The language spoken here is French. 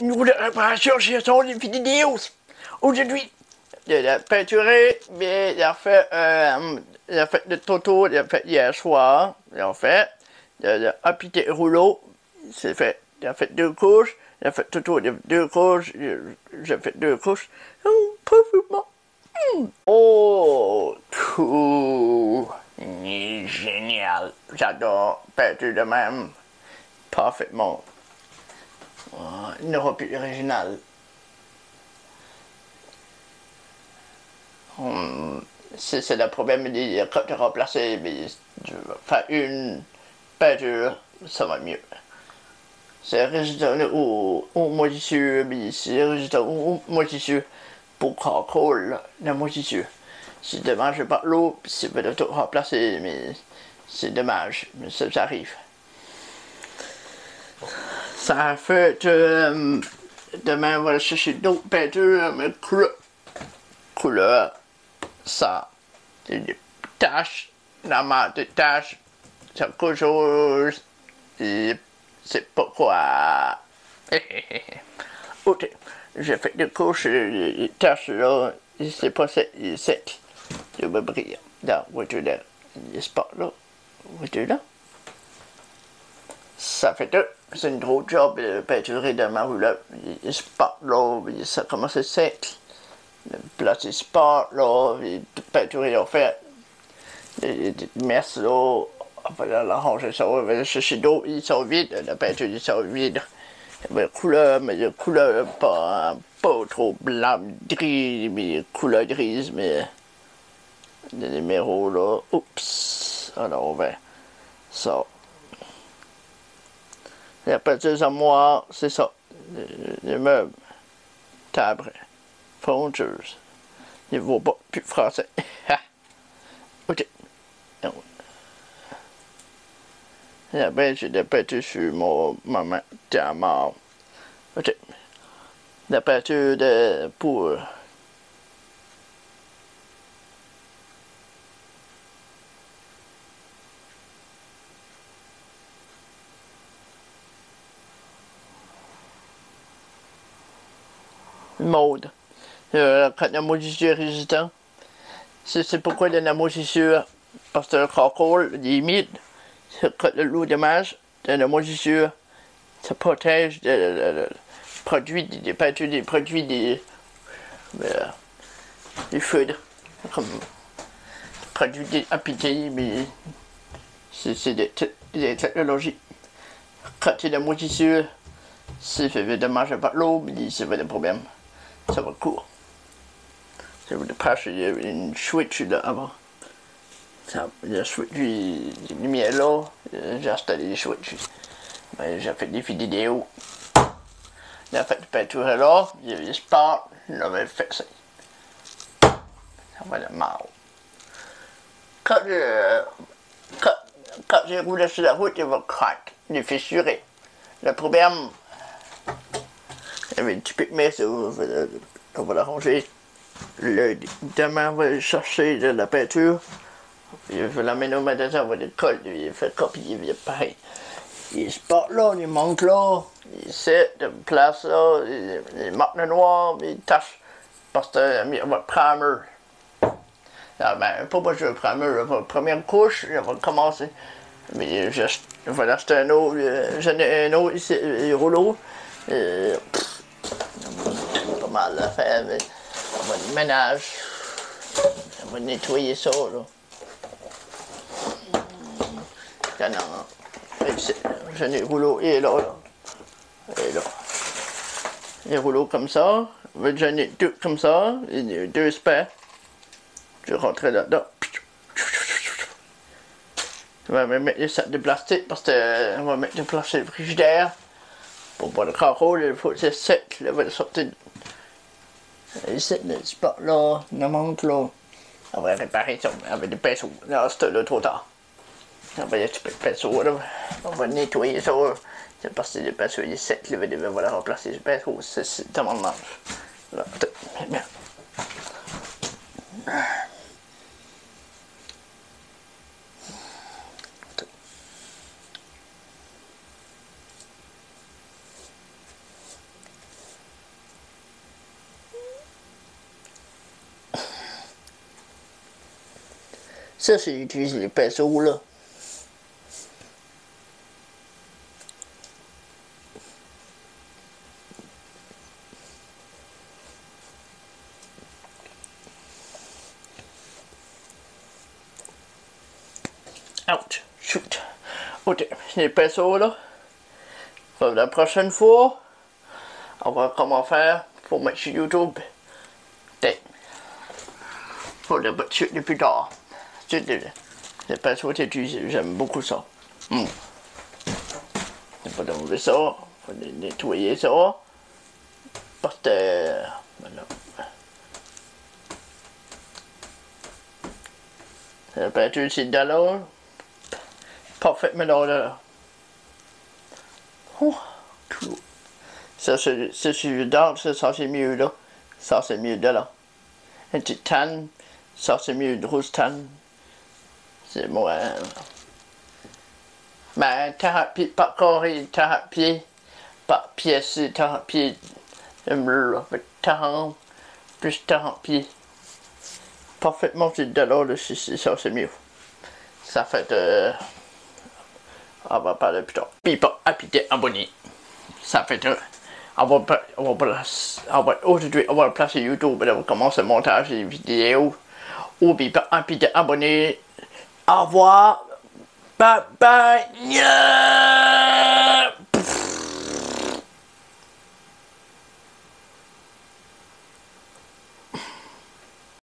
une roue de réparation chez son vidéos. Aujourd'hui, il a peinturé, mais il a fait, euh, il a fait le toto, il a fait hier soir, il a fait, il a appliqué le rouleau, il, fait, il a fait deux couches, il a fait toto, deux couches, j'ai fait deux couches, oh, parfaitement. Hmm. Oh, tout génial. J'adore peinture de même. Parfaitement. Une Europe originale. Hmm, c'est le problème de, remplacer mais, enfin, une peinture, ça va mieux. C'est résultat au, au moisissure, mais c'est résultat au moisissure pour contrôle la moisissure. C'est dommage pas l'eau, puis c'est tout remplacer, mais c'est dommage, mais ça, arrive. Ça fait euh, demain on va chercher d'autres peintures, mais couleur, couleur, ça, des taches, la main des taches, c'est quelque chose, c'est pourquoi. ok, j'ai fait des couches, des taches là, c'est pas sec. Je vais briller. Là, voiture là, spot là, voiture là? Ça fait deux. C'est une gros job de peinturer dans ma roulotte. Il spot là, ça commence à sec. Placer spot là, peinturer en fait. Messe là, on va l'arranger ça, on va chercher d'eau, ils sont vides, la peinture ils sont vides. Mais couleur, mais de couleur pas, pas trop blanc, gris, mais couleur grise, mais les numéros là. Oups. Alors on va ça. Et après deux armoires, c'est ça. Les, meubles, tables, ne vaut pas plus français. ok. Et après, j'ai des peinture sur mon, ma main, mort. Ok. La peinture de, pour mode. Euh, quand la moisissure est résistant, c'est pourquoi y a la moisissure, parce que le est humide, quand le loup dommage, la moisissure, ça protège les produits, des peintures, des produits, des, euh, des comme produits appliqués, mais c'est des, des, technologies. Quand y a la moisissure, c'est fait dommage pas l'eau, mais c'est pas de problème ça va court. Ça veut passer une switch là avant. Ça, switch, j'ai mis là, j'ai installé les switches. Ben, j'ai fait des vidéos. J'ai fait des peintures là, j'ai eu sport, j'avais fait ça. Ça va le mal. Quand je, quand, quand j'ai roulé sur la route, il va craquer, il est fissuré. Le problème, avait un petit peu de messe, on va l'arranger. demain, on va chercher de la peinture. Je vais l'amener au magasin, on va le coller, il fait copier, il pareil. Il sport là, il manque là, il sait de place là, il marque noir, il tâche. Parce que on va prendre. Ah ben, pourquoi je vais prendre la première couche, on va commencer. Mais je, je vais acheter un autre, j'en ai un autre ici, un rouleau. Et, mal à faire, mais on va le ménage. On va nettoyer ça, là. Canon. J'ai des rouleaux, et là, là. Et là. Les rouleaux comme ça. J'en ai deux comme ça, et deux spare. Je rentre là-dedans. On va mettre les sacs de plastique parce qu'on va mettre le plastique frigidaire. Pour boire le carreau, il faut c'est sec, il va sortir le spot là, le manque là. On va réparer ça avec des pinceaux. Là, c'était là trop tard. On va y aller des pinceaux là. On va nettoyer ça. C'est parce que le pinceau il est sec, il va voilà, remplacer le pinceau. C'est tellement de manche. Là, bien. Ça, c'est utiliser les pinceaux, là. Ouch, shoot. Ok, les pinceaux là. Pour la prochaine fois, on va voir comment faire pour mettre sur YouTube. Pour le battre plus tard. C'est pinceaux utilisés, j'aime beaucoup ça. Mm. Enlever ça, faut nettoyer ça. Par terre. Voilà. Peinture ici de là ça, c'est ça, ça c'est mieux là. Ça, c'est mieux de là. Un petit tan, ça, c'est mieux de rose tan. C'est moi. Mais thérapie, pas carré, thérapie, pas pièce, thérapie, thérapie, plus thérapie. Parfaitement, c'est de là, c'est ça, c'est mieux. Ça fait de. On va parler plus tard. Puis pas appuyer abonné. Ça fait deux. On va, aujourd'hui, on va placer YouTube, on va commencer le montage des vidéos. N'oubliez pas appuyer abonné. Au revoir. Bye bye. Yeah!